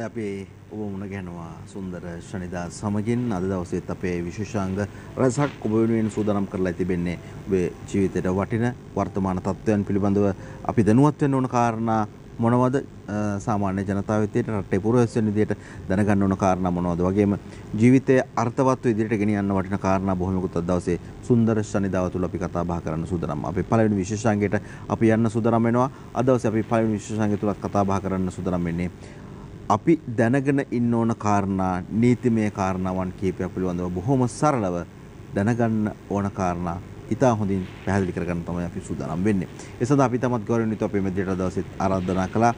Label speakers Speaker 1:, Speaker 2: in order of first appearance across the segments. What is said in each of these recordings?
Speaker 1: හොඳ අපේ ඔබ මුණ ගැනවා සුන්දර ශනිදා සමගින් අද දවසේත් අපේ විශේෂාංග රසක් ඔබ වෙනුවෙන් සූදානම් කරලා තිබෙන්නේ ඔබේ ජීවිතයට වටින වර්තමාන තත්ත්වයන් පිළිබඳව අපි දැනුවත් වෙන්න ඕන කාරණා මොනවද සාමාන්‍ය ජනතාව විදියට රටේ පුරවැසියන් විදියට දැනගන්න ඕන කාරණා මොනවද වගේම ජීවිතයේ අර්ථවත්ව ඉදිරියට ගෙනියන්න වටින කාරණා බොහොමකුත් අද දවසේ සුන්දර ශනිදාව තුළ අපි කතා බහ කරන්න සූදානම්. අපි පළවෙනි විශේෂාංගයට අපි යන්න සූදානම් වෙනවා. අද දවසේ අපි පළවෙනි විශේෂාංගය තුල කතා බහ කරන්න සූදානම් වෙන්නේ අපි දැනගෙන ඉන්න ඕන කාරණා නීතිමය කාරණාවන් කීපයක් පිළිබඳව බොහොම සරලව දැනගන්න ඕන කාරණා ඉතා හොඳින් පැහැදිලි කරගන්න තමයි අපි සූදානම් වෙන්නේ. ඒ සඳහා අපි තමත් ගෞරවනීය අපේ මෙදිට දවසෙත් ආරාධනා කළා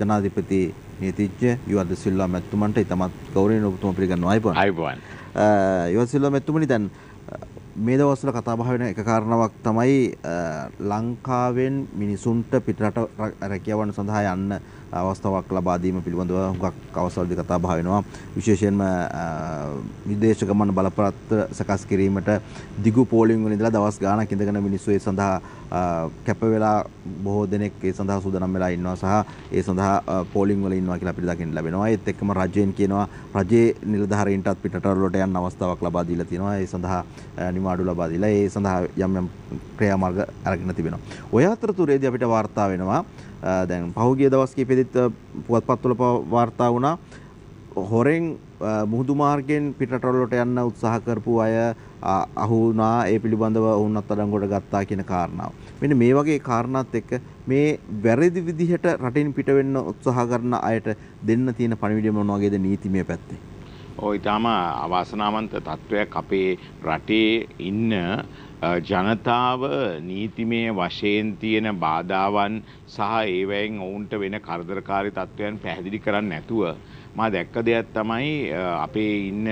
Speaker 1: ජනාධිපති නීතිඥ යුවද සිල්වා මැතිතුමන්ට ඉතමත් ගෞරවයෙන් ඔබතුමා පිළිගන්නවා අයිබෝන්.
Speaker 2: අයිබෝන්.
Speaker 1: යුවද සිල්වා මැතිතුමනි දැන් මේ දවස්වල කතා බහ වෙන එක කාරණාවක් තමයි ලංකාවෙන් මිනිසුන්ට පිටරට රැකියාවන් සඳහා යන්න අවස්ථාවක් ලබා දීම පිළිබඳව හුඟක් අවස්ථාවලදී කතා බහ වෙනවා. විශේෂයෙන්ම විදේශ ගමන බලපත්‍ර සකස් කිරීමට දිගු පෝලිං වල ඉඳලා දවස් ගාණක් ඉඳගෙන මිනිස්සු ඒ සඳහා කැප වෙලා බොහෝ දෙනෙක් ඒ සඳහා සූදානම් වෙලා ඉන්නවා සහ ඒ සඳහා පෝලිං වල ඉන්නවා කියලා අපිට දකින්න ලැබෙනවා. ඒත් එක්කම රජයෙන් කියනවා රජයේ නිලධාරීන්ටත් පිටරට වලට යන්න අවස්ථාවක් ලබා දීලා තියෙනවා. ඒ සඳහා නිවාඩු ලබා දීලා ඒ සඳහා යම් යම් ක්‍රියාමාර්ග අරගෙන තිබෙනවා. ඔය අතරතුරේදී අපිට වාර්තා වෙනවා දැන් පහුගිය දවස් කිහිපෙදිත් පුවත්පත්වල වාර්තා වුණා හොරෙන් මුහුදු මාර්ගයෙන් පිටරටවලට යන්න උත්සාහ කරපු අය අහු වුණා ඒ පිළිබඳව ඔවුන් අත්අඩංගුවට ගත්තා කියන කාරණාව. මෙන්න මේ වගේ කාරණාත් එක්ක මේ වැරදි විදිහට රටින් පිට වෙන්න උත්සාහ කරන අයට දෙන්න තියෙන පණිවිඩය මොන වගේද නීතිමය පැත්තේ?
Speaker 2: ඔය ඊටාම අවාසනාවන්ත තත්වයක් අපේ රටේ ඉන්න ජනතාව නීතිමය වශයෙන් තියෙන බාධාවන් සහ ඒවැයෙන් ඔවුන්ට වෙන කරදරකාරී තත්ත්වයන් පැහැදිලි කරන්න නැතුව මා දැක්ක දෙයක් තමයි අපේ ඉන්න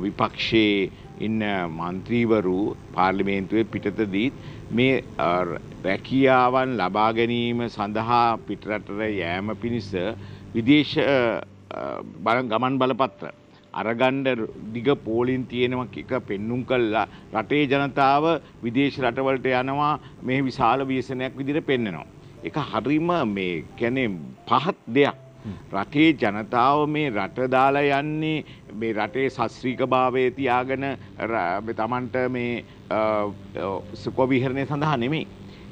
Speaker 2: විපක්ෂයේ ඉන්න මන්ත්‍රීවරු පාර්ලිමේන්තුවේ පිටතදීත් මේ රැකියාවන් ලබා ගැනීම සඳහා පිටරටට යෑම පිණිස විදේශ ගමන් බලපත්‍ර අරගණ්ඩ දිග පෝලින් තියෙනවක් එක පෙන්නුම් කල්ලා රටේ ජනතාව විදේශ රටවලට යනවා මේ විශාල ව්‍යසනයක් විදිට පෙන්න්නනවා. එක හරිම මේ කැනෙ පහත් දෙයක්. රටේ ජනතාව මේ රට දාලා යන්නේ මේ රටේ සස්්‍රීක භාවය තියාගෙන තමන්ට මේ සුකොවිහරණය සඳහා නෙමෙයි.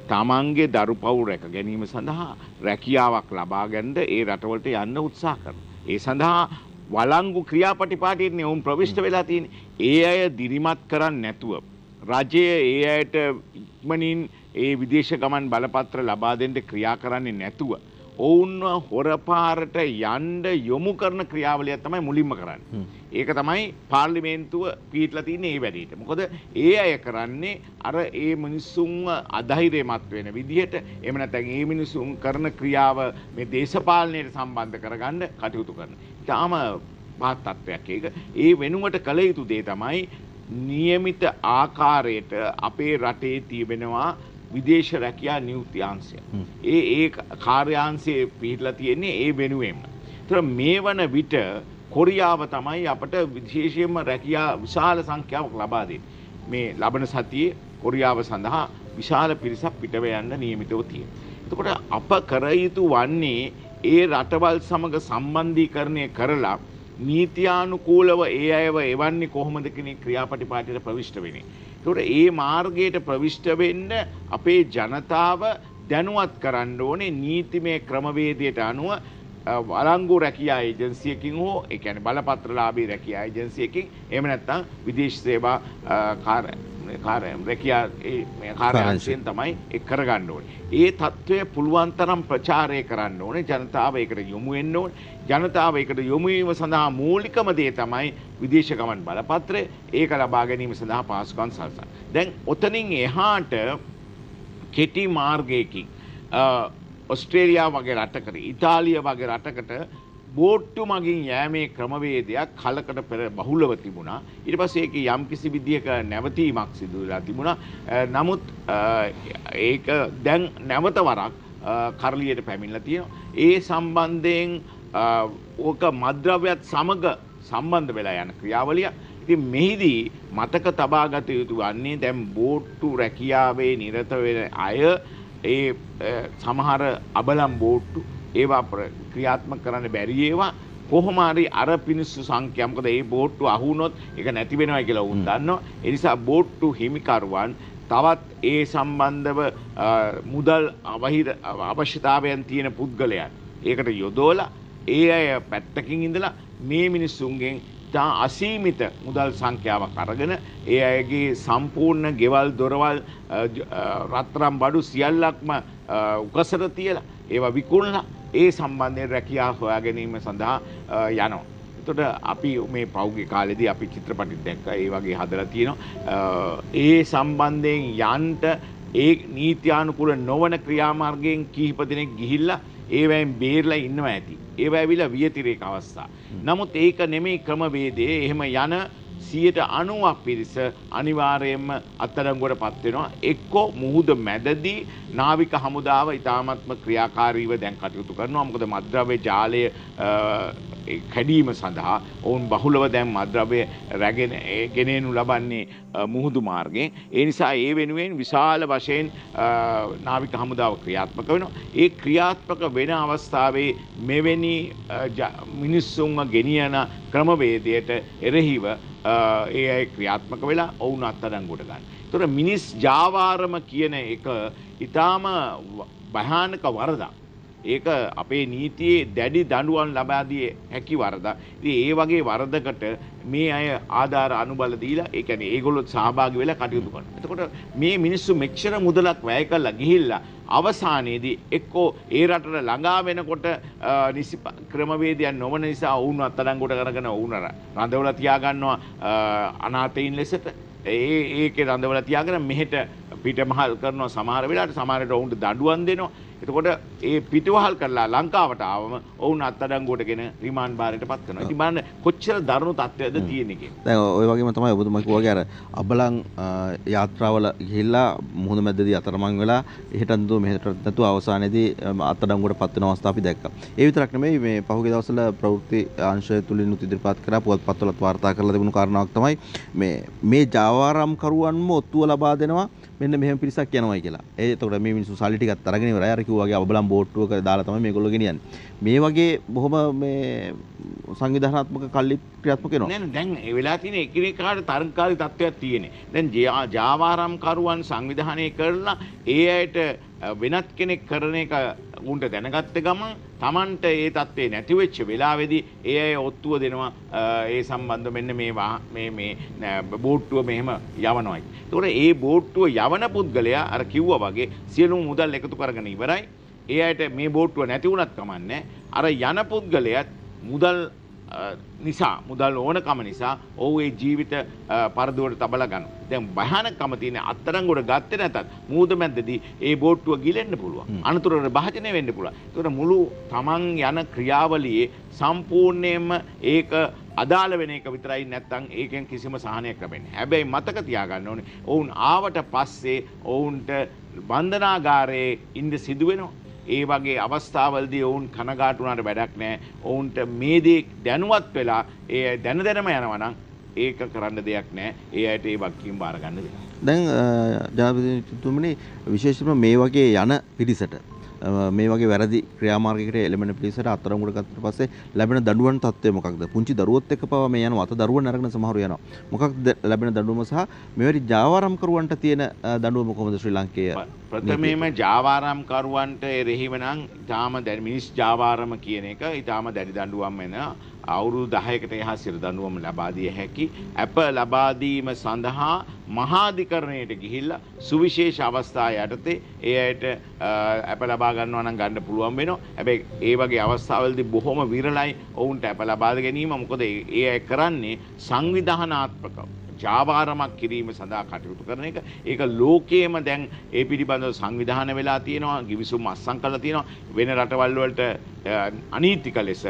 Speaker 2: තමන්ගේ දරු පව් රැක ගැනීම සඳහා රැකියාවක් ලබාගැන්ඩ ඒ රටවලට යන්න උත්සා කරන. ඒ සඳහා වලංගු ක්‍රියාපටිපාටියන්නේ ඔවුන් ප්‍රවිෂ්ට වෙලා තියෙන ඒ අය දිරිමත් කරන්න නැතුව. රජය ඒ අයට ඉක්මනින් ඒ විදේශ ගමන් බලපත්‍ර ලබා දෙන්න ක්‍රියා කරන්නේ නැතුව. ඔවුන්ව හොරපාරට යන්ඩ යොමු කරන ක්‍රියාවලයක් තමයි මුලින්ම කරන්න. ඒක තමයි පාර්ලිමේන්තුව පීටල තියන්නේ ඒ වැඩීට. මොකද ඒ අය කරන්නේ අර ඒ මිනිස්සුන්ව අධෛරයමත් වෙන විදිහට එම නැතැන් ඒ මිනිසුන් කරන ක්‍රියාව මේ දේශපාලනයට සම්බන්ධ කරගන්න කටයුතු කරන. ඉතාම පහත්තත්වයක් ඒක ඒ වෙනුවට කළ යුතු දේ තමයි නියමිත ආකාරයට අපේ රටේ තියබෙනවා විදේශ රැකයා නිවෘතියන්සය. ඒ ඒ කාර්යාන්සේ පිහිටල තියෙන්නේ ඒ වෙනුවෙන්ම. තර මේ වන විට කොරියාව තමයි අපට විශේෂයෙන්ම රැකයා විශාල සංඛ්‍යාවක් ලබාදේ. මේ ලබන සතියේ කොරියාව සඳහා විශාල පිරිසක් පිටව යන්න නියමිතව තිය. එතකොට අප කර යුතු වන්නේ ඒ රටවල් සමඟ සම්බන්ධීකරණය කරලා නීතියානුකූලව ඒ අයව එවන්නේ කොහොමද කෙනෙක් ක්‍රියාපටිපාටියට ප්‍රවිෂ්ට වෙන්නේ. ඒකට ඒ මාර්ගයට ප්‍රවිෂ්ට වෙන්න අපේ ජනතාව දැනුවත් කරන්න ඕනේ නීතිමය ක්‍රමවේදයට අනුව වලංගු රැකියා ඒජන්සියකින් හෝ ඒ කියන්නේ බලපත්‍රලාභී රැකියා ඒජන්සියකින් එහෙම නැත්නම් විදේශ සේවා රැකියා කාර්යාංශයෙන් තමයි එක් කරගන්න ඕනේ. ඒ తත්වය පුළුවන් තරම් ප්‍රචාරය කරන්න ඕනේ. ජනතාව ඒකට යොමු වෙන්න ඕනේ. ජනතාව ඒකට යොමු වීම සඳහා මූලිකම දේ තමයි විදේශ ගමන් බලපත්‍රය. ඒක ලබා ගැනීම සඳහා පාසුකම් සලසන. දැන් ඔතනින් එහාට කෙටි මාර්ගයකින් ඔස්ට්‍රේලියා වගේ රටකට ඉතාලිය වගේ රටකට බෝට්ටු මගින් යෑමේ ක්‍රමවේදයක් කලකට පෙර බහුලව තිබුණා. ඊට පස්සේ ඒක යම් කිසි විදියක නැවතීමක් සිදු වෙලා තිබුණා. නමුත් ඒක දැන් නැවත වරක් කරලියට පැමිණලා තියෙනවා. ඒ සම්බන්ධයෙන් ඕක මද්‍රව්‍යත් සමග සම්බන්ධ වෙලා යන ක්‍රියාවලිය. ඉතින් මෙහිදී මතක තබාගත යුතු වන්නේ දැන් බෝට්ටු රැකියාවේ නිරත වෙන අය ඒ සමහර අබලම් බෝට්ටු ඒවා ක්‍රියාත්මක කරන්න බැරි ඒවා කොහොම හරි අර පිනිස්සු සංඛ්‍යා. මොකද මේ බෝට්ටු අහුනොත් ඒක නැති වෙනවා කියලා උන් දන්නවා. ඒ නිසා බෝට්ටු හිමිකරුවන් තවත් ඒ සම්බන්ධව මුදල් අවහිර අවශ්‍යතාවයන් තියෙන පුද්ගලයන්. ඒකට යොදෝලා ඒ අය පැත්තකින් ඉඳලා මේ මිනිස්සුන්ගෙන් තා අසීමිත මුදල් සංඛ්‍යාවක් අරගෙන ඒ අයගේ සම්පූර්ණ ගෙවල් දොරවල් රත්තරම් බඩු සියල්ලක්ම උකසට තියලා ඒවා විකුණලා ඒ සම්බන්ධයෙන් රැකියා හොයා ගැනීම සඳහා යනවා. එතකොට අපි මේ පෞගේ කාලෙදී අපි චිත්‍රපටිත් දැක්ක ඒ වගේ හදලා තියෙනවා. ඒ සම්බන්ධයෙන් යන්ට ඒ නීත්‍යානුකූල නොවන ක්‍රියාමාර්ගයෙන් කිහිප දෙනෙක් ගිහිල්ලා ඒවැයින් බේරලා ඉන්නවා ඇති. ඒවා ඇවිල්ලා වියතිරේක අවස්ථා. නමුත් ඒක නෙමෙයි ක්‍රමවේදය. එහෙම යන සියයට අනුවක් පිරිස අනිවාර්යයෙන්ම අත්අඩංගුවට පත්වෙනවා එක්කෝ මුහුද මැදදී නාවික හමුදාව ඉතාමත්ම ක්‍රියාකාරීව දැන් කටයුතු කරනවා මොකද මද්‍රව්‍ය ජාලය කැඩීම සඳහා ඔවුන් බහුලව දැන් මද්‍රව්‍ය රැගෙන ගෙනනු ලබන්නේ මුහුදු මාර්ගයෙන් ඒ නිසා ඒ වෙනුවෙන් විශාල වශයෙන් නාවික හමුදාව ක්‍රියාත්මක වෙනවා ඒ ක්‍රියාත්මක වෙන අවස්ථාවේ මෙවැනි මිනිස්සුන්ව ගෙනියන ක්‍රමවේදයට එරෙහිව ඒ අය ක්‍රියාත්මක වෙලා ඔවුන් අත්අඩංගුවට ගන්න. ඒතර මිනිස් ජාවාරම කියන එක ඊටාම භයානක වරදක්. ඒක අපේ නීතියේ දැඩි දඬුවම් ලබා දිය හැකි වරදක්. ඉතින් ඒ වගේ වරදකට මේ අය ආධාර අනුබල දීලා ඒ කියන්නේ ඒගොල්ලෝ සහභාගී වෙලා කටයුතු කරනවා. එතකොට මේ මිනිස්සු මෙච්චර මුදලක් වැය කරලා ගිහිල්ලා අවසානයේදී එක්කෝ ඒ රටට ළඟා වෙනකොට නිසි ක්‍රමවේදයක් නොවන නිසා ඔවුන් අත්අඩංගුවට කරගෙන ඔවුන් රඳවලා තියාගන්නවා අනාථයින් ලෙසට ඒ ඒකේ රඳවලා තියාගෙන මෙහෙට පිටමහල් කරනවා සමහර වෙලාවට සමහරට ඔවුන්ට දඬුවම් දෙනවා එතකොට ඒ පිටවහල් කරලා ලංකාවට ආවම ඔවුන් අත්අඩංගුවටගෙන රිමාන්ඩ් බාරයට පත් කරනවා. ඉතින් බලන්න කොච්චර දරුණු තත්ත්වයක්ද තියෙන්නේ කියලා.
Speaker 1: දැන් ඔය වගේම තමයි ඔබතුමා කිව්වාගේ අර අබලන් යාත්‍රාවල ගිහිල්ලා මුහුද මැදදී අතරමං වෙලා එහෙට නැතුව මෙහෙට නැතුව අවසානයේදී අත්අඩංගුවට පත් වෙන අවස්ථා අපි දැක්කා. ඒ විතරක් නෙමෙයි මේ පහුගිය දවස්වල ප්‍රවෘත්ති අංශය තුලින් උත් ඉදිරිපත් කරා පුවත්පත්වලත් වාර්තා කරලා තිබුණු කාරණාවක් තමයි මේ මේ ජාවාරම් කරුවන්ම ඔත්තුව ලබා දෙනවා මෙන්න මෙහෙම පිරිසක් යනවායි කියලා. ඒ එතකොට මේ මිනිස්සු සල්ලි ටිකක් අරගෙන ඉවරයි. අර කිව්වා වගේ අවබලම් බෝට්ටුවක දාලා තමයි මේගොල්ලෝ ගෙනියන්නේ. මේ වගේ බොහොම මේ සංවිධානාත්මක කල්ලි ක්‍රියාත්මක වෙනවා.
Speaker 2: නෑ දැන් ඒ වෙලා තියෙන එකිනෙකාට තරංකාරී තත්ත්වයක් තියෙන්නේ. දැන් ජාවාරම් කරුවන් සංවිධානය කරලා ඒ අයට වෙනත් කෙනෙක් කරන එක උන්ට දැනගත්ත ගමන් Tamanට ඒ தත්ත්වේ නැති වෙච්ච වෙලාවේදී ඒ අය ඔත්තුව දෙනවා ඒ සම්බන්ධ මෙන්න මේ මේ මේ බෝට්ටුව මෙහෙම යවනවා. ඒතකොට ඒ බෝට්ටුව යවන පුද්ගලයා අර කිව්වා වගේ සියලුම මුදල් එකතු කරගෙන ඉවරයි. ඒ අයට මේ බෝට්ටුව නැති වුණත් කමන්නේ. අර යන පුද්ගලයාත් මුදල් නිසා මුදල් ඕනකම නිසා ඔහු ඒ ජීවිත පරදුවට තබලා ගන්න. දැන් භයානකම තියෙන අත්තරංගුවට ගත්තේ නැතත් මූද මැද්දදී ඒ බෝට්ටුව ගිලෙන්න පුළුවන්. අනතුරට භාජනය වෙන්න පුළුවන්. ඒතකොට මුළු තමන් යන ක්‍රියාවලියේ සම්පූර්ණයෙන්ම ඒක අදාළ වෙන එක විතරයි නැත්තම් ඒකෙන් කිසිම සහනයක් ලැබෙන්නේ. හැබැයි මතක තියාගන්න ඕනේ. ඔවුන් ආවට පස්සේ ඔවුන්ට බන්ධනාගාරයේ ඉන්න සිදු වෙනවා. ඒ වගේ අවස්ථාවල්දී ඔවුන් කනගාටුනාට වැඩක් නෑ ඔවුන්ට මේ දේ දැනුවත් වෙලා ඒ දැන දැනම යනවනම් ඒක කරන්න දෙයක් නෑ ඒ අයට ඒ වක්කීම් බාරගන්න දෙයක්.
Speaker 1: දැන් ජනාධිපතිතුමනි විශේෂයෙන්ම මේ වගේ යන පිරිසට මේ වගේ වැරදි ක්‍රියාමාර්ගයකට එළඹෙන පිරිසට අත්අඩංගුවට ගත්තට පස්සේ ලැබෙන දඬුවම් තත්ත්වය මොකක්ද? පුංචි දරුවොත් එක්ක පවා මේ යනවා. අත දරුවන් අරගෙන සමහරව යනවා. මොකක්ද ලැබෙන දඬුවම සහ මෙවැනි ජාවාරම් කරුවන්ට තියෙන දඬුවම කොහොමද ශ්‍රී ලංකයේ?
Speaker 2: ප්‍රථමයෙන්ම ජාවාරම් කරුවන්ට එරෙහිව නම් ඊටාම මිනිස් ජාවාරම කියන එක ඊටාම දැඩි දඬුවම් වෙන අවුරුදු 10කට එහා සිර දඬුවම ලබා දිය හැකි අප ලබා දීම සඳහා මහාධිකරණයට ගිහිල්ලා සුවිශේෂ අවස්ථා යටතේ ඒ අයට අප ලබා ගන්නවා නම් ගන්න පුළුවන් වෙනවා. හැබැයි ඒ වගේ අවස්ථාවලදී බොහොම විරලයි ඔවුන්ට අප ලබා ගැනීම. මොකද ඒ අය කරන්නේ සංවිධානාත්මකව ජාවාරමක් කිරීම සඳහා කටයුතු කරන එක. ඒක ලෝකයේම දැන් ඒ පිළිබඳව සංවිධාන වෙලා තියෙනවා ගිවිසුම් අත්සන් කරලා තියෙනවා. වෙන රටවල් වලට අනීතික ලෙස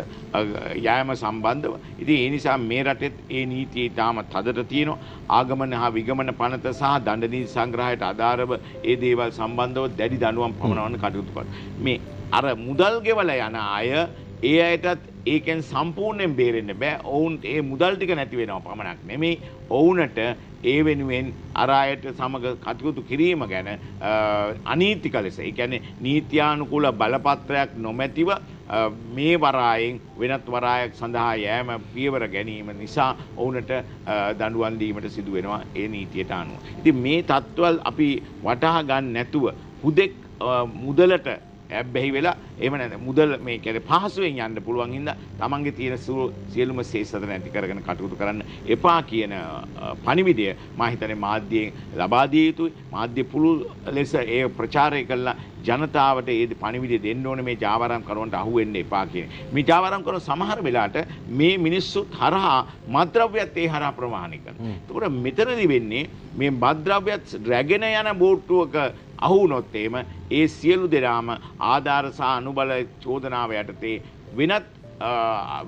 Speaker 2: යෑම සම්බන්ධව. ඉතින් ඒ නිසා මේ රටෙත් ඒ නීතිය ඊටාම තදට තියෙනවා. ආගමන හා විගමන පනත සහ දණ්ඩ නීති සංග්‍රහයට අදාළව ඒ දේවල් සම්බන්ධව දැඩි දඬුවම් පමනවන්න කටයුතු කරනවා. මේ අර මුදල් ගෙවලා යන අය ඒ අයටත් ඒකෙන් සම්පූර්ණයෙන් බේරෙන්න බෑ ඔවුන් ඒ මුදල් ටික නැති වෙනවා පමණක් නෙමෙයි ඔවුනට ඒ වෙනුවෙන් අර අයට සමග කටයුතු කිරීම ගැන අනීතික ලෙස ඒ කියන්නේ නීත්‍යානුකූල බලපත්‍රයක් නොමැතිව මේ වරායෙන් වෙනත් වරායක් සඳහා යෑම පියවර ගැනීම නිසා ඔවුනට දඩුවන් දීමට සිදු වෙනවා ඒ නීතියට අනුව. ඉතින් මේ තත්ත්වල් අපි වටහා ගන්න නැතුව හුදෙක් මුදලට ඇබ්බැහි වෙලා එම නැත මුදල් මේ කැර පහසුවෙන් යන්න පුළුවන් හින්දා තමන්ගේ තියෙන සියලුම සේසත නැති කරගෙන කටයුතු කරන්න එපා කියන පණිවිඩය මා හිතන්නේ මාධ්‍යයෙන් ලබා දිය යුතුයි මාධ්‍ය පුළුල් ලෙස ඒ ප්‍රචාරය කළා ජනතාවට ඒ පණිවිඩය දෙන්න ඕනේ මේ ජාවාරම් කරවන්ට අහු වෙන්න එපා කියන. මේ ජාවාරම් කරන සමහර වෙලාවට මේ මිනිස්සුත් හරහා මද්ද්‍රව්‍යත් ඒ හරහා ප්‍රමාණය කරනවා. ඒකට මෙතනදි වෙන්නේ මේ මද්ද්‍රව්‍යත් රැගෙන යන බෝට්ටුවක අහුනොත් එහෙම ඒ සියලු දෙනාම ආධාර සහ අනුබල චෝදනාව යටතේ වෙනත්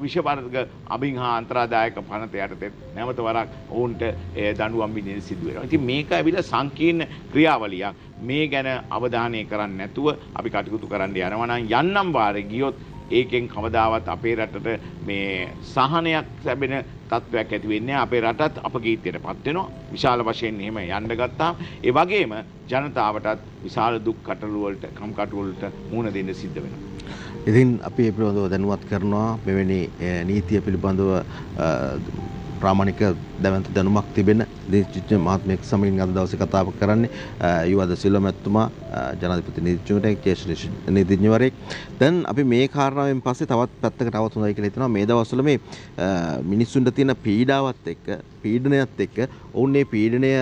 Speaker 2: විෂපරක අභිං හා අන්ත්‍රාදායක පනත යටතේ නැවත වරක් ඔවුන්ට දඩුවම් විඳින්න සිදු වෙනවා. ඉතින් මේක ඇවිල්ලා සංකීර්ණ ක්‍රියාවලියක්. මේ ගැන අවධානය කරන්නේ නැතුව අපි කටයුතු කරන්න යනවා නම් යන්නම් වාරේ ගියොත් ඒකෙන් කවදාවත් අපේ රටට මේ සහනයක් ලැබෙන තත්ත්වයක් ඇති වෙන්නේ අපේ රටත් අපගීතයට පත් වෙනවා. විශාල වශයෙන් එහෙම යන්න ගත්තාම ඒ වගේම ජනතාවටත් විශාල දුක් කටළු වලට කම්කටොළු වලට මුහුණ දෙන්න සිද්ධ වෙනවා.
Speaker 1: ඉතින් අපි ඒ පිළිබඳව දැනුවත් කරනවා මෙවැනි නීතිය පිළිබඳව ප්‍රාමාණික දැවන්ත දැනුමක් තිබෙන දේශිච්ච මහත්මයෙක් සමගින් අද දවසේ කතා කරන්නේ යුවද සිල්ව මැතිතුමා ජනාධිපති නීතිඥවරයෙක් ජ්‍යෙෂ්ඨ නීතිඥවරයෙක්. දැන් අපි මේ කාරණාවෙන් පස්සේ තවත් පැත්තකට આવත් හොඳයි කියලා හිතනවා මේ දවස්වල මේ මිනිස්සුන්ට තියෙන පීඩාවත් එක්ක පීඩනයත් එක්ක ඔවුන් මේ පීඩනය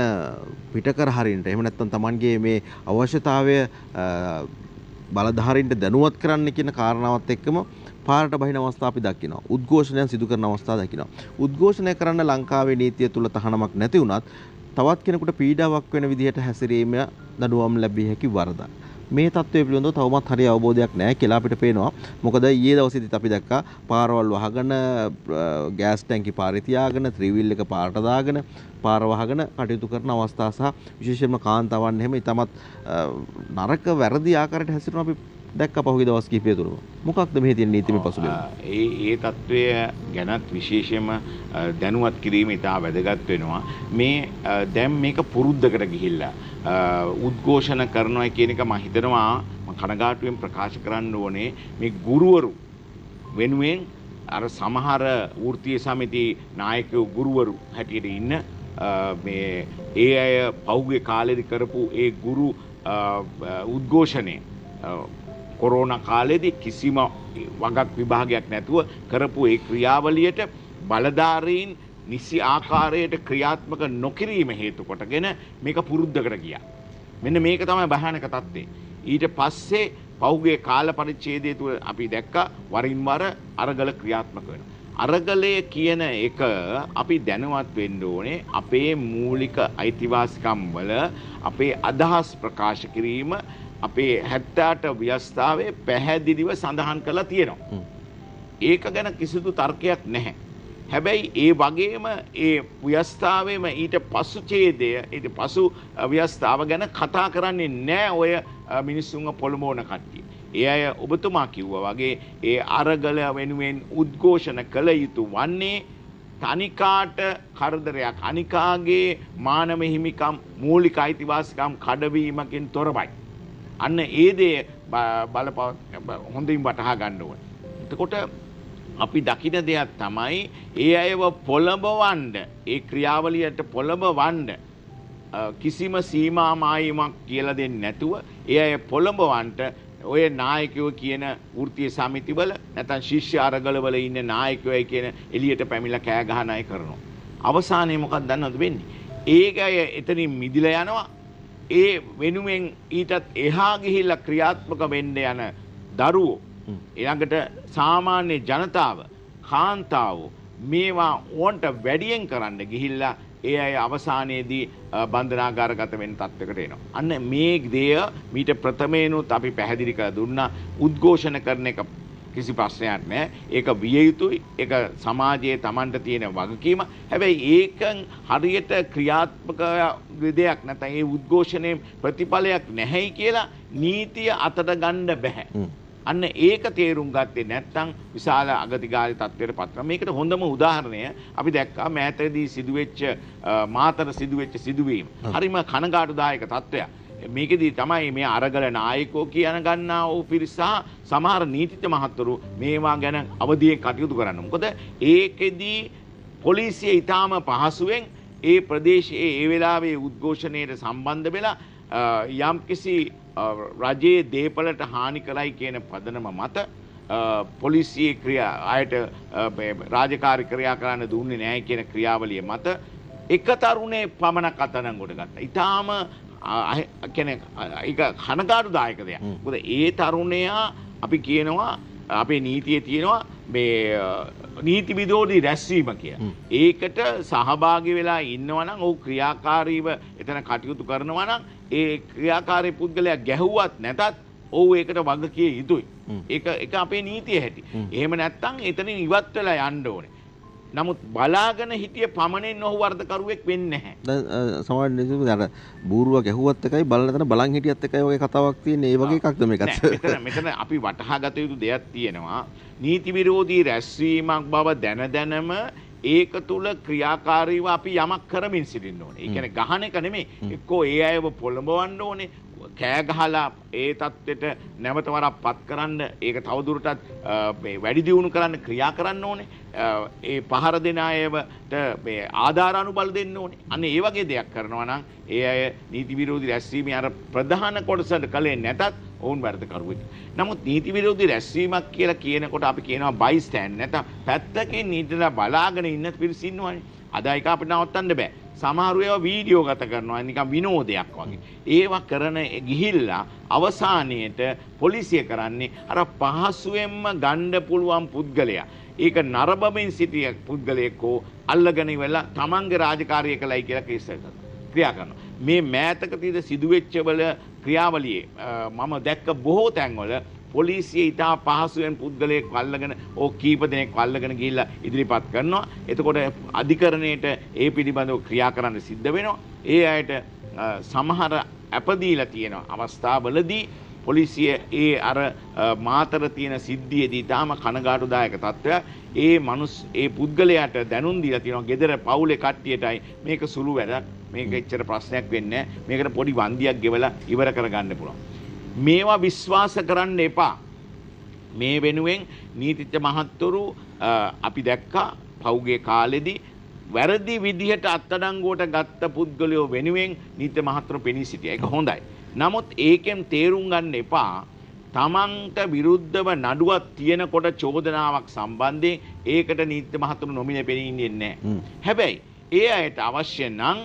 Speaker 1: පිටකර හරින්නට එහෙම නැත්නම් Tamanගේ මේ අවශ්‍යතාවය බලධාරීන්ට දැනුවත් කරන්න කියන කාරණාවත් එක්කම පාරට බහින අවස්ථා අපි දකිනවා. උද්ඝෝෂණයන් සිදු කරන අවස්ථා දකිනවා. උද්ඝෝෂණය කරන්න ලංකාවේ නීතිය තුල තහනමක් නැති වුණත් තවත් කෙනෙකුට පීඩාවක් වෙන විදිහට හැසිරීම දඩුවම් ලැබිය හැකි වරදක්. මේ තත්ත්වය පිළිබඳව තවමත් හරි අවබෝධයක් නැහැ කියලා අපිට පේනවා. මොකද ඊයේ දවසේදීත් අපි දැක්කා පාරවල් වහගෙන ගෑස් ටැංකි පාරේ තියාගෙන ත්‍රිවිල් එක පාරට දාගෙන පාර වහගෙන කටයුතු කරන අවස්ථා සහ විශේෂයෙන්ම කාන්තාවන් එහෙම ඊටමත් නරක වැරදි ආකාරයට හැසිරෙනවා අපි දැක්ක පහුගිය දවස් කිහිපය තුළම. මොකක්ද මෙහි තියෙන නීතිමය පසුබිම?
Speaker 2: ඒ ඒ తත්වය ගැනත් විශේෂයෙන්ම දැනුවත් කිරීම ඉතා වැදගත් වෙනවා. මේ දැන් මේක පුරුද්දකට ගිහිල්ලා උද්ඝෝෂණ කරනවා කියන එක මම හිතනවා කනගාටුවෙන් ප්‍රකාශ කරන්න ඕනේ මේ ගුරුවරු වෙනුවෙන් අර සමහර වෘත්තීය සමිති නායකයෝ ගුරුවරු හැටියට ඉන්න මේ ඒ අය පහුගිය කාලෙදි කරපු ඒ ගුරු උද්ඝෝෂණය කොරෝන කාලෙදී කිසිම වගක් විභාගයක් නැතුව කරපු ඒ ක්‍රියාවලියට බලධාරීන් නිසි ආකාරයට ක්‍රියාත්මක නොකිරීම හේතු කොටගෙන මේක පුරුද්දකට ගියා. මෙන්න මේක තමයි භයානක තත්ත්වය. ඊට පස්සේ පෞගේ කාල පරිච්ඡේදය තුළ අපි දැක්කා වරින් වර අරගල ක්‍රියාත්මක වෙනවා. අරගලය කියන එක අපි දැනුවත් වෙන්න ඕනේ අපේ මූලික අයිතිවාසිකම් වල අපේ අදහස් ප්‍රකාශ කිරීම අපේ හැත්තාට ව්‍යස්ථාවේ පැහැදිලිව සඳහන් කරලා තියෙනවා. ඒක ගැන කිසිදු තර්කයක් නැහැ. හැබැයි ඒ වගේම ඒ ව්‍යස්ථාවේම ඊට පසු ඡේදය ඊට පසු ව්‍යස්ථාව ගැන කතා කරන්නේ නෑ ඔය මිනිස්සුන්ව පොළඹවන කට්ටිය. ඒ අය ඔබතුමා කිව්වා වගේ ඒ අරගල වෙනුවෙන් උද්ඝෝෂණ කළ යුතු වන්නේ තනිකාට කරදරයක් අනිකාගේ මානව හිමිකම් මූලික අයිතිවාසිකම් කඩවීමකින් තොරවයි. අන්න ඒ දේ බලපව හොඳින් වටහා ගන්න ඕන. එතකොට අපි දකින දෙයක් තමයි ඒ අයව පොළඹවන්න ඒ ක්‍රියාවලියට පොළඹවන්න කිසිම සීමා මායිමක් කියලා දෙන්නේ නැතුව ඒ අය පොළඹවන්නට ඔය නායකයෝ කියන වෘත්තීය සමිතිවල නැත්නම් ශිෂ්‍ය අරගලවල ඉන්න නායකයෝයි කියන එළියට පැමිණලා කෑ ගහන අය කරනවා. අවසානයේ මොකක්ද දන්නවද වෙන්නේ? ඒක අය එතනින් මිදිලා යනවා ඒ වෙනුවෙන් ඊටත් එහා ගිහිල්ලා ක්‍රියාත්මක වෙන්න යන දරුවෝ ඊළඟට සාමාන්‍ය ජනතාව කාන්තාවෝ මේවා ඕන්ට වැඩියෙන් කරන්න ගිහිල්ලා ඒ අය අවසානයේදී බන්ධනාගාරගත වෙන තත්ත්වයකට එනවා. අන්න මේ දේය මීට ප්‍රථමයෙන්ුත් අපි පැහැදිලි කර දුන්නා උද්ඝෝෂණ කරන එක කිසි ප්‍රශ්නයක් නෑ ඒක විය යුතුයි ඒක සමාජයේ Tamanට තියෙන වගකීම හැබැයි ඒකන් හරියට ක්‍රියාත්මක දෙයක් නැත්නම් ඒ උද්ඝෝෂණයේ ප්‍රතිඵලයක් නැහැයි කියලා නීතිය අතට ගන්න බෑ අන්න ඒක තේරුම් ගත්තේ නැත්නම් විශාල අගතිගාලි තත්ත්වයට පත් වෙනවා. මේකට හොඳම උදාහරණය අපි දැක්කා මෑතකදී සිදුවෙච්ච මාතර සිදුවෙච්ච සිදුවීම. හරිම කනගාටුදායක තත්ත්වයක්. මේකෙදී තමයි මේ අරගල නායකෝ කියන ගන්නා වූ පිරිස සහ සමහර නීතිඥ මහත්වරු මේවා ගැන අවධියෙන් කටයුතු කරන්න. මොකද ඒකෙදී පොලිසිය ඊටාම පහසුවෙන් ඒ ප්‍රදේශයේ ඒ වෙලාවේ උද්ඝෝෂණයට සම්බන්ධ වෙලා යම්කිසි රජයේ දේපලට හානි කරයි කියන පදනම මත පොලිසියේ ක්‍රියා අයට රාජකාරි ක්‍රියා කරන්න දුන්නේ නැහැ කියන ක්‍රියාවලිය මත එක තරුණේ පමණක් අත්අඩංගුවට ගත්තා. ඊටාම කෙනෙක් ඒක කනගාටුදායක දෙයක්. මොකද ඒ තරුණයා අපි කියනවා අපේ නීතියේ තියෙනවා මේ නීති විදෝධී රැස්වීම කිය. ඒකට සහභාගි වෙලා ඉන්නවනම් ඔහු ක්‍රියාකාරීව එතන කටයුතු කරනවා නම් ඒ ක්‍රියාකාරී පුද්ගලයා ගැහුවත් නැතත් ඔහු ඒකට වග කිය යුතුයි. ඒක එක අපේ නීතිය හැටි. එහෙම නැත්තම් එතනින් ඉවත් වෙලා යන්න ඕනේ. නමුත් බලාගෙන හිටිය පමණින් ඔහු වර්ධකරුවෙක් වෙන්නේ නැහැ.
Speaker 1: සමහර නිසු අර බූරුව ගැහුවත් එකයි බලන තැන බලන් හිටියත් එකයි වගේ කතාවක් තියෙන්නේ. ඒ වගේ එකක්ද මේකත්?
Speaker 2: මෙතන මෙතන අපි වටහා ගත යුතු දෙයක් තියෙනවා. නීති විරෝධී රැස්වීමක් බව දැන දැනම ඒක තුළ ක්‍රියාකාරීව අපි යමක් කරමින් සිටින්න ඕනේ. ඒ කියන්නේ ගහන එක නෙමෙයි. එක්කෝ ඒ අයව පොළඹවන්න ඕනේ. කෑ ගහලා ඒ தත්වෙට නැවත වරක් පත් කරන්න ඒක තවදුරටත් වැඩි දියුණු කරන්න ක්‍රියා කරන්න ඕනේ. ඒ පහර දෙන අයවට මේ ආධාර අනුබල දෙන්න ඕනේ. අන්න ඒ වගේ දෙයක් කරනවා නම් ඒ අය නීති විරෝධී රැස්වීමේ අර ප්‍රධාන කොටසට කලේ නැතත් ඔවුන් වැරදිකරුවෙක්. නමුත් නීති විරෝධී රැස්වීමක් කියලා කියනකොට අපි කියනවා බයිස්ටෑන්ඩ් නැත්නම් පැත්තකින් නීතිලා බලාගෙන ඉන්න පිරිස ඉන්නවනේ. අද ඒක අපිට නවත්තන්න බෑ. සමහරු ඒවා වීඩියෝ ගත කරනවා නිකන් විනෝදයක් වගේ. ඒවා කරන ගිහිල්ලා අවසානයේට පොලිසිය කරන්නේ අර පහසුවෙන්ම ගණ්ඩ පුළුවන් පුද්ගලයා. ඒක නරබමින් සිටිය පුද්ගලයෙක් හෝ අල්ලගෙන ඉවලා තමන්ගේ රාජකාරිය කළයි කියලා කේස් ක්‍රියා කරනවා. මේ මෑතක තියෙන සිදුවෙච්ච වල ක්‍රියාවලියේ මම දැක්ක බොහෝ තැන්වල පොලිසිය ඉතා පහසුවෙන් පුද්ගලයෙක් අල්ලගෙන ඕ කීප දෙනෙක් අල්ලගෙන ගිහිල්ලා ඉදිරිපත් කරනවා. එතකොට අධිකරණයට ඒ පිළිබඳව ක්‍රියා කරන්න සිද්ධ වෙනවා. ඒ අයට සමහර ඇපදීලා තියෙන අවස්ථාවලදී පොලිසිය ඒ අර මාතර තියෙන සිද්ධියේදී තාම කනගාටුදායක තත්ත්වයක්. ඒ මනුස් ඒ පුද්ගලයාට දැනුම් දීලා තියෙනවා ගෙදර පවුලේ කට්ටියටයි. මේක සුළු වැඩක්. මේක එච්චර ප්‍රශ්නයක් වෙන්නේ මේකට පොඩි වන්දියක් ගෙවලා ඉවර කරගන්න පුළුවන්. මේවා විශ්වාස කරන්න එපා. මේ වෙනුවෙන් නීතිච්ච මහත්තුරු අපි දැක්කා පෞගේ කාලෙදී වැරදි විදිහට අත්තඩංගුවට ගත්ත පුද්ගලයෝ වෙනුවෙන් නීති මහත්තුරු පෙනී සිටිය. එක හොඳයි. නමුත් ඒකෙන් තේරුම් ගන්න එපා. තමන්ට විරුද්ධව නඩුවක් තියෙනකොට චෝදනාවක් සම්බන්ධයෙන් ඒකට නීති මහතුරු නොමින පෙනීන්නේ නැහැ. හැබැයි ඒ අයට අවශ්‍ය නම්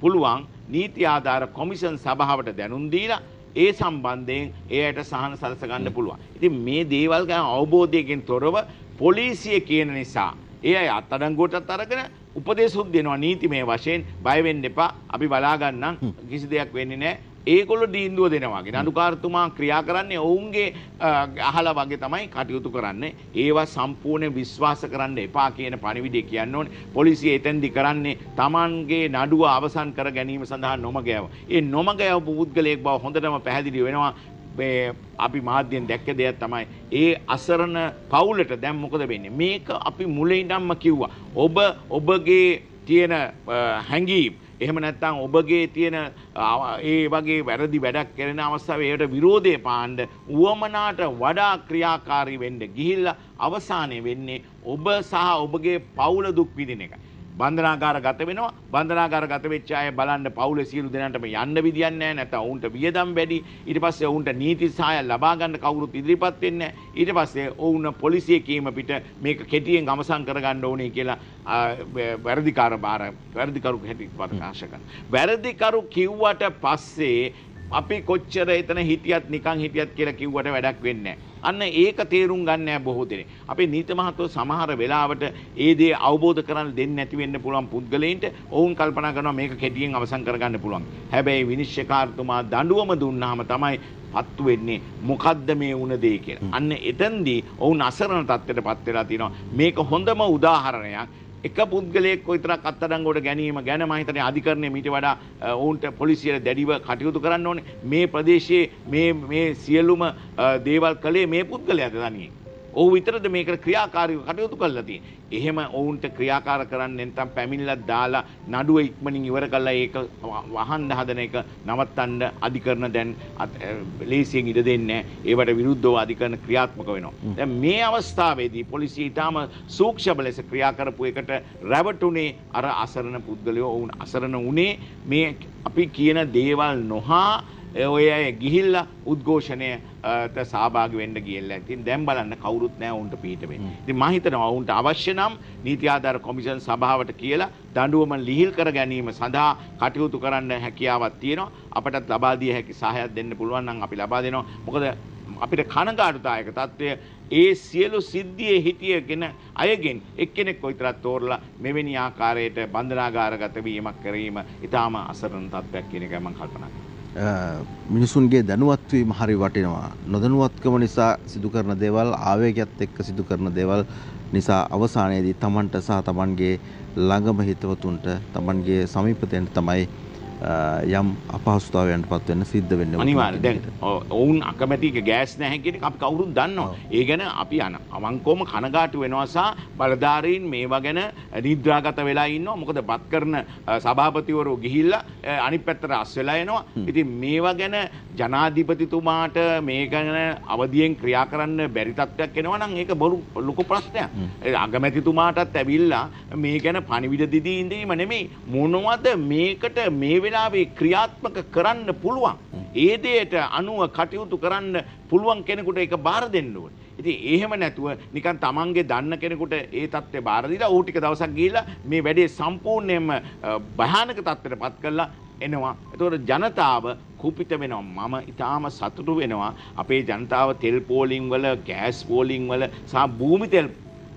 Speaker 2: පුළුවන් නීති ආධාර කොමිෂන් සභාවට දැනුම් දීලා ඒ සම්බන්ධයෙන් එයට සහන සලස ගන්න පුළුවන්. ඉතින් මේ දේවල් ගැන අවබෝධයකින් තොරව පොලිසිය කියන නිසා ඒ අය අත්අඩංගුවටත් අරගෙන උපදේශුත් දෙනවා නීතිමය වශයෙන් බය වෙන්න එපා. අපි බලා ගන්නම් කිසි දෙයක් වෙන්නේ නැහැ. ඒගොල්ලෝ දීන්දුව දෙනවාගේ නඩුකාරතුමා ක්‍රියා කරන්නේ ඔවුන්ගේ අහලා වගේ තමයි කටයුතු කරන්නේ. ඒවා සම්පූර්ණ විශ්වාස කරන්න එපා කියන පණිවිඩය කියන්න ඕනේ. පොලිසිය එතෙන්දි කරන්නේ Tamanගේ නඩුව අවසන් කර ගැනීම සඳහා නොමගයව. ඒ නොමගයව පුද්ගලයෙක් බව හොඳටම පැහැදිලි වෙනවා. අපි මාධ්‍යයෙන් දැක්ක දෙයක් තමයි ඒ අසරණ පවුලට දැන් මොකද වෙන්නේ? මේක අපි මුලින් ඉඳන්ම කිව්වා. ඔබ ඔබගේ තියෙන හැඟීම් එහෙම නැත්නම් ඔබගේ තියෙන ඒ වගේ වැරදි වැඩක් කරන අවස්ථාවේ ඒකට විරෝධය පාන්න උවමනාට වඩා ක්‍රියාකාරී වෙන්න ගිහිල්ලා අවසානයේ වෙන්නේ ඔබ සහ ඔබගේ පවුල දුක් විඳින එකයි. බන්ධනාගාර ගත වෙනවා. බන්ධනාගාර ගත වෙච්ච අය බලන්න පවුලේ සියලු දෙනාටම යන්න විදියක් නැහැ. නැත්නම් ඔවුන්ට වියදම් වැඩි. ඊට පස්සේ ඔවුන්ට නීති සහාය ලබා ගන්න කවුරුත් ඉදිරිපත් වෙන්නේ නැහැ. ඊට පස්සේ ඔවුන් පොලිසිය කීම පිට මේක කෙටියෙන් අවසන් කරගන්න ඕනේ කියලා වැරදිකාර බාර වැරදිකරු හැටි ප්‍රකාශ කරනවා. වැරදිකරු කිව්වට පස්සේ අපි කොච්චර එතන හිටියත් නිකන් හිටියත් කියලා කිව්වට වැඩක් වෙන්නේ අන්න ඒක තේරුම් ගන්න බොහෝ දෙනෙක්. අපේ නීති මහත්වෝ සමහර වෙලාවට ඒ දේ අවබෝධ කරගන්න දෙන්නේ නැති වෙන්න පුළුවන් පුද්ගලයින්ට ඔවුන් කල්පනා කරනවා මේක කෙටියෙන් අවසන් කරගන්න පුළුවන්. හැබැයි විනිශ්චයකාරතුමා දඬුවම දුන්නාම තමයි පත්තු වෙන්නේ මොකද්ද මේ වුණ දේ කියලා. අන්න එතෙන්දී ඔවුන් අසරණ තත්ත්වයට පත් වෙලා තිනවා. මේක හොඳම උදාහරණයක්. එක පුද්ගලයෙක් විතරක් අත්අඩංගුවට ගැනීම ගැන මම හිතන්නේ අධිකරණය මීට වඩා ඔවුන්ට පොලිසියට දැඩිව කටයුතු කරන්න ඕනේ. මේ ප්‍රදේශයේ මේ මේ සියලුම දේවල් කළේ මේ පුද්ගලයාද තනියෙන් ඔහු විතරද මේකට ක්‍රියාකාරීව කටයුතු කරලා තියෙන්නේ. එහෙම ඔවුන්ට ක්‍රියාකාර කරන්න නැත්නම් පැමිණිලක් දාලා නඩුව ඉක්මනින් ඉවර කරලා ඒක වහන්න හදන එක නවත්තන්න අධිකරණ දැන් ලේසියෙන් ඉඩ දෙන්නේ ඒවට විරුද්ධව අධිකරණ ක්‍රියාත්මක වෙනවා. දැන් මේ අවස්ථාවේදී පොලිසිය ඊටාම සූක්ෂම ලෙස ක්‍රියා කරපු එකට රැවටුනේ අර අසරණ පුද්ගලයෝ ඔවුන් අසරණ වුණේ මේ අපි කියන දේවල් නොහා ඔය අය ගිහිල්ලා උද්ඝෝෂණයට සහභාගී වෙන්න ගියලා. ඉතින් දැන් බලන්න කවුරුත් නැහැ උන්ට පිට වෙන්නේ. ඉතින් මම හිතනවා උන්ට අවශ්‍ය නම් නීති ආධාර කොමිෂන් සභාවට කියලා දඬුවම ලිහිල් කර ගැනීම සඳහා කටයුතු කරන්න හැකියාවක් තියෙනවා. අපටත් ලබා දිය හැකි සහායක් දෙන්න පුළුවන් නම් අපි ලබා දෙනවා. මොකද අපිට කනගාටුදායක තත්ත්වය ඒ සියලු සිද්ධියේ හිටියගෙන අයගෙන් එක්කෙනෙක් කොයිතරත් තෝරලා මෙවැනි ආකාරයට බන්ධනාගාරගත වීමක් කිරීම ඉතාම අසරණ තත්ත්වයක් කියන එක මම කල්පනා කරනවා.
Speaker 1: මිනිසුන්ගේ දැනුවත්වීම හරි වටිනවා. නොදනුවත්කම නිසා සිදු කරන දේවල් ආවේගයත් එක්ක සිදු කරන දේවල් නිසා අවසානයේදී තමන්ට සහ තමන්ගේ ළඟම හිතවතුන්ට තමන්ගේ සමීපතයන්ට තමයි යම් අපහසුතාවයන්ට පත්වෙන්න සිද්ධ වෙන්න
Speaker 2: අනිවාර්ය දැන් ඔවුන් අකමැති ගෑස් නැහැ කියන එක අපි කවුරුත් දන්නවා. ඒ ගැන අපි අන අවංකවම කනගාටු වෙනවා සහ බලධාරීන් මේවා ගැන නිද්‍රාගත වෙලා ඉන්නවා. මොකද බත් කරන සභාපතිවරු ගිහිල්ලා අනිත් පැත්තට අස් වෙලා එනවා. ඉතින් මේවා ගැන ජනාධිපතිතුමාට මේ ගැන අවදියෙන් ක්‍රියා කරන්න බැරි තත්ත්වයක් එනවා නම් ඒක බොරු ලොකු ප්‍රශ්නයක්. අගමැතිතුමාටත් ඇවිල්ලා මේ ගැන පණිවිඩ දිදී ඉඳීම නෙමෙයි මොනවද මේකට මේ වෙලාවේ ක්‍රියාත්මක කරන්න පුළුවන්. ඒ දෙයට අනුව කටයුතු කරන්න පුළුවන් කෙනෙකුට ඒක බාර දෙන්න ඕනේ. ඉතින් එහෙම නැතුව නිකන් තමන්ගේ දන්න කෙනෙකුට ඒ தත්ත්වය බාර දීලා ඌ ටික දවසක් ගිහිල්ලා මේ වැඩේ සම්පූර්ණයෙන්ම භයානක තත්ත්වයට පත් කරලා එනවා. එතකොට ජනතාව කුපිත වෙනවා. මම ඊටාම සතුටු වෙනවා. අපේ ජනතාව තෙල් පෝලිං වල, ගෑස් පෝලිං වල සහ භූමි තෙල්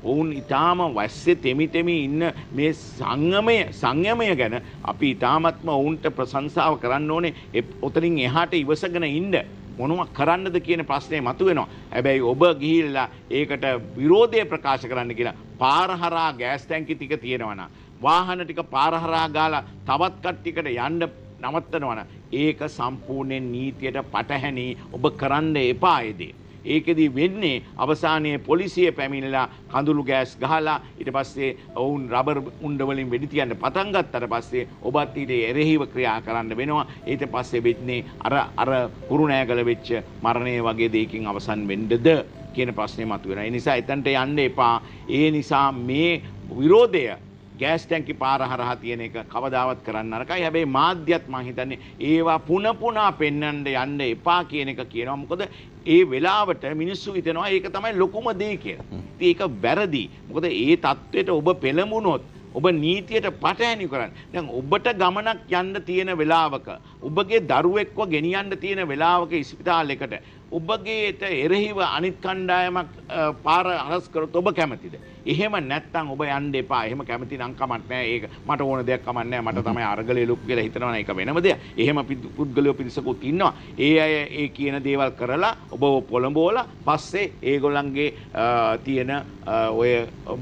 Speaker 2: ඔවුන් ඉතාම වස්සේ තෙමි තෙමි ඉන්න මේ සංගමය සංයමය ගැන අපි ඉතාමත්ම ඔවුන්ට ප්‍රශංසාව කරන්න ඕනේ ඔතනින් එහාට ඉවසගෙන ඉන්න මොනවක් කරන්නද කියන ප්‍රශ්නය මතුවෙනවා. හැබැයි ඔබ ගිහිල්ලා ඒකට විරෝධය ප්‍රකාශ කරන්න කියලා පාරහරා ගෑස් තැන්කි ටික තියෙනවනම් වාහන ටික පාරහරා ගාලා තවත් කට්ටියකට යන්න නවත්තනවන ඒක සම්පූර්ණයෙන් නීතියට පටහැනි ඔබ කරන්න එපා ඒ දේ. ඒකෙදී වෙන්නේ අවසානයේ පොලිසිය පැමිණිලා කඳුළු ගෑස් ගහලා ඊට පස්සේ ඔවුන් රබර් උණ්ඩ වලින් වෙඩි තියන්න පටන් ගත්තට පස්සේ ඔබත් ඊට එරෙහිව ක්‍රියා කරන්න වෙනවා ඊට පස්සේ වෙන්නේ අර අර කුරුණෑගල වෙච්ච මරණය වගේ දෙයකින් අවසන් වෙන්නද කියන ප්‍රශ්නේ මතුවෙනවා. ඒ නිසා එතනට යන්න එපා. ඒ නිසා මේ විරෝධය ගෑස් ටැංකි පාර හරහා තියෙන එක කවදාවත් කරන්න නරකයි. හැබැයි මාධ්‍යත් මම හිතන්නේ ඒවා පුන පුනා පෙන්වන්න යන්න එපා කියන එක කියනවා. මොකද ඒ වෙලාවට මිනිස්සු හිතනවා ඒක තමයි ලොකුම දේ කියලා. ඉතින් ඒක වැරදි. මොකද ඒ தത്വෙට ඔබ පෙළඹුණොත් ඔබ නීතියට පටහැනි කරන්න. දැන් ඔබට ගමනක් යන්න තියෙන වෙලාවක ඔබගේ දරුවෙක්ව ගෙනියන්න තියෙන වෙලාවක ඉස්පිතාලයකට ඔබගේට එරෙහිව අනිත් කණ්ඩායමක් පාර අරස් කරොත් ඔබ කැමතිද? එහෙම නැත්තම් ඔබ යන්න එපා. එහෙම කැමති නම් කමක් නැහැ. ඒක මට ඕන දෙයක් කමක් නැහැ. මට තමයි අරගලේ ලුක් කියලා හිතනවා ඒක වෙනම දෙයක්. එහෙම පුද්ගලයෝ පිරිසකුත් ඉන්නවා. ඒ අය ඒ කියන දේවල් කරලා ඔබව පොළඹවලා පස්සේ ඒගොල්ලන්ගේ තියෙන ඔය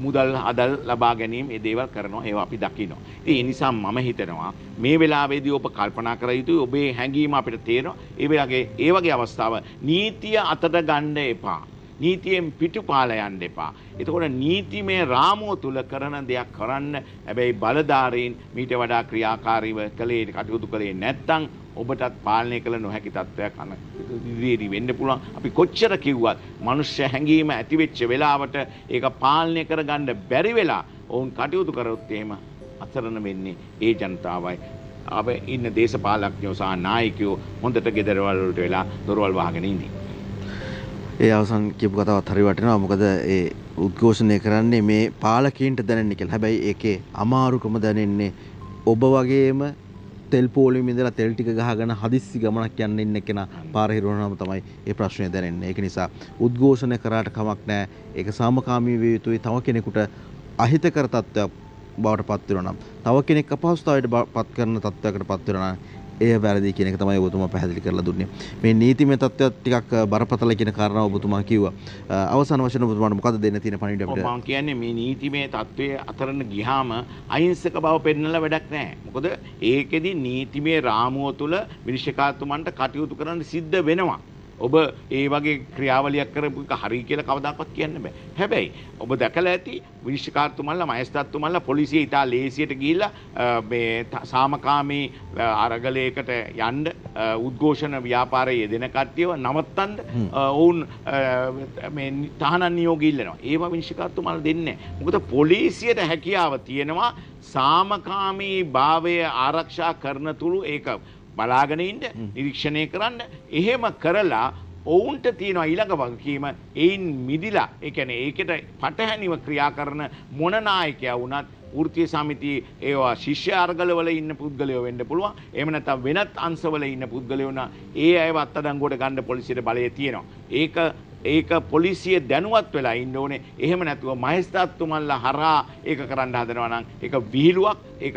Speaker 2: මුදල් අදල් ලබා ගැනීම ඒ දේවල් කරනවා. ඒවා අපි දකිනවා. ඉතින් ඒ නිසා මම හිතනවා මේ වෙලාවේදී ඔබ කල්පනා කර යුතුයි. ඔබේ හැඟීම අපිට තේරෙනවා. ඒ වගේ ඒ වගේ අවස්ථාව නීතිය අතට ගන්න එපා. නීතියෙන් පිටුපාල යන්න එපා. එතකොට නීතිමය රාමුව තුල කරන දෙයක් කරන්න හැබැයි බලධාරීන් මීට වඩා ක්‍රියාකාරීව කළේ කටයුතු කළේ නැත්නම් ඔබටත් පාලනය කළ නොහැකි තත්ත්වයක් අන ඉදිරියේදී වෙන්න පුළුවන්. අපි කොච්චර කිව්වත් මනුෂ්‍ය හැඟීම ඇති වෙච්ච වෙලාවට ඒක පාලනය කරගන්න බැරි වෙලා ඔවුන් කටයුතු කරොත් එහෙම අසරණ වෙන්නේ ඒ ජනතාවයි. අප ඉන්න දේශපාලඥයෝ සහ නායකයෝ හොඳට ගෙදරවල් වලට වෙලා දොරවල් වහගෙන ඉඳී.
Speaker 1: ඒ අවසන් කියපු කතාවත් හරි වටිනවා. මොකද ඒ උද්ඝෝෂණය කරන්නේ මේ පාලකීන්ට දැනෙන්නේ කියලා. හැබැයි ඒකේ අමාරුකම දැනෙන්නේ ඔබ වගේම තෙල් පෝලිම ඉඳලා තෙල් ටික ගහගෙන හදිස්සි ගමනක් යන්න ඉන්න කෙනා පාර හිරවනම තමයි ඒ ප්‍රශ්නේ දැනෙන්නේ. ඒක නිසා උද්ඝෝෂණය කරාට කමක් නැහැ. ඒක සාමකාමී විය යුතුයි. තව කෙනෙකුට අහිතකර තත්ත්වයක් බවට පත් වෙනවා නම් තව කෙනෙක් අපහසුතාවයට පත් කරන තත්ත්වයකට පත් වෙනවා නම් එය වැරදි කියන එක තමයි ඔබතුමා පැහැදිලි කරලා දුන්නේ. මේ නීතිමය තත්ත්වයක් ටිකක් බරපතල කියන කාරණාව ඔබතුමා කිව්වා. අවසාන වශයෙන් ඔබතුමාට මොකද දෙන්න තියෙන පණිවිඩය අපිට?
Speaker 2: මම කියන්නේ මේ නීතිමය තත්ත්වයේ අතරන ගියාම අහිංසක බව පෙන්වලා වැඩක් නැහැ. මොකද ඒකෙදි නීතිමය රාමුව තුල විනිශ්චයකාරතුමන්ට කටයුතු කරන්න සිද්ධ වෙනවා. ඔබ ඒ වගේ ක්‍රියාවලියක් කරපු එක හරි කියලා කවදාකවත් කියන්න බෑ. හැබැයි ඔබ දැකලා ඇති විනිශ්චයකාරතුමන්ලා මහේස්ත්‍රාත්තුමන්ලා පොලිසිය ඉතා ලේසියට ගිහිල්ලා මේ සාමකාමී අරගලයකට යන්න උද්ඝෝෂණ ව්‍යාපාරයේ යෙදෙන කට්ටියව නවත්තන්න ඔවුන් මේ තහනම් නියෝග ඉල්ලනවා. ඒවා විනිශ්චයකාරතුමන්ලා දෙන්නේ නැහැ. මොකද පොලිසියට හැකියාව තියෙනවා සාමකාමී භාවය ආරක්ෂා කරන තුරු ඒක බලාගෙන ඉන්න නිරීක්ෂණය කරන්න එහෙම කරලා ඔවුන්ට තියෙනවා ඊළඟ වගකීම එයින් මිදිලා ඒ කියන්නේ ඒකට පටහැනිව ක්‍රියා කරන මොන නායකයා වුණත් වෘත්තීය සමිතියේ ඒවා ශිෂ්‍ය අර්ගලවල ඉන්න පුද්ගලයෝ වෙන්න පුළුවන්. එහෙම නැත්නම් වෙනත් අංශවල ඉන්න පුද්ගලයෝ නා ඒ අයව අත්අඩංගුවට ගන්න පොලිසියට බලය තියෙනවා. ඒක ඒක පොලිසිය දැනුවත් වෙලා ඉන්න ඕනේ. එහෙම නැතුව මහේස්ත්‍රාත්තුමන්ලා හරහා ඒක කරන්න හදනවා නම් ඒක විහිළුවක්. ඒක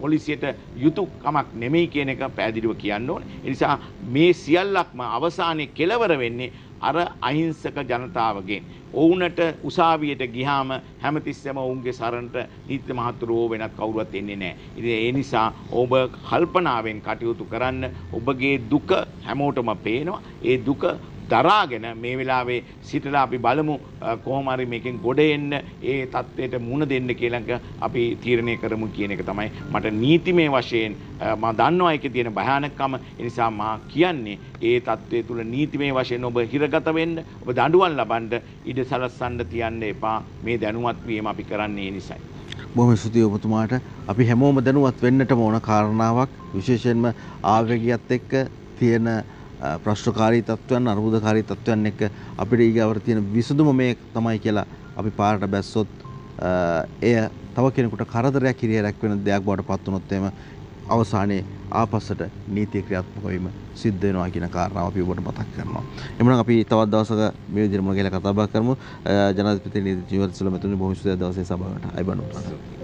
Speaker 2: පොලිසියට යුතුයකමක් නෙමෙයි කියන එක පැහැදිලිව කියන්න ඕනේ. ඒ නිසා මේ සියල්ලක්ම අවසානයේ කෙලවර වෙන්නේ අර අහිංසක ජනතාවගෙන්. ඔවුනට උසාවියට ගිහාම හැමතිස්සෙම ඔවුන්ගේ සරණට නීති මහතුරුවෝ වෙනත් කවුරුවත් එන්නේ නැහැ. ඉතින් ඒ නිසා ඔබ කල්පනාවෙන් කටයුතු කරන්න ඔබගේ දුක හැමෝටම පේනවා. ඒ දුක දරාගෙන මේ වෙලාවේ සිටලා අපි බලමු කොහොම හරි මේකෙන් ගොඩ එන්න ඒ தത്വයට මුණ දෙන්න කියලා අපි තීරණය කරමු කියන එක තමයි මට නීතිමය වශයෙන් මම දන්නවා ඒකේ තියෙන භයානකම. ඒ නිසා මම කියන්නේ ඒ தത്വය තුල නීතිමය වශයෙන් ඔබ හිරගත වෙන්න ඔබ දඬුවම් ලබන්න ඉඩ සලස්සන්න තියන්න එපා. මේ දැනුවත් වීම අපි කරන්නේ ඒ නිසායි.
Speaker 1: බොහොම ස්තුතියි ඔබතුමාට. අපි හැමෝම දැනුවත් වෙන්නට ඕන කාරණාවක්. විශේෂයෙන්ම ආවේගියත් එක්ක තියෙන ප්‍රශ්නකාරී තත්ත්වයන් අර්බුදකාරී තත්ත්වයන් එක්ක අපිට ඊගවර තියෙන විසඳුම මේ තමයි කියලා අපි පාරට බැස්සොත් එය තව කෙනෙකුට කරදරයක් හිරිහැරක් වෙන දෙයක් බවට පත් වුණොත් එම අවසානයේ ආපස්සට නීතිය ක්‍රියාත්මක වීම සිද්ධ වෙනවා කියන කාරණාව අපි ඔබට මතක් කරනවා. එමුනම් අපි තවත් දවසක මේ විදිහට මොන කියලා කතා බහ කරමු. ජනාධිපති නීති ජීවත්සල මෙතුණු බොහෝ ස්තුතියි දවසේ සභාවට. අයබන් උතුරට.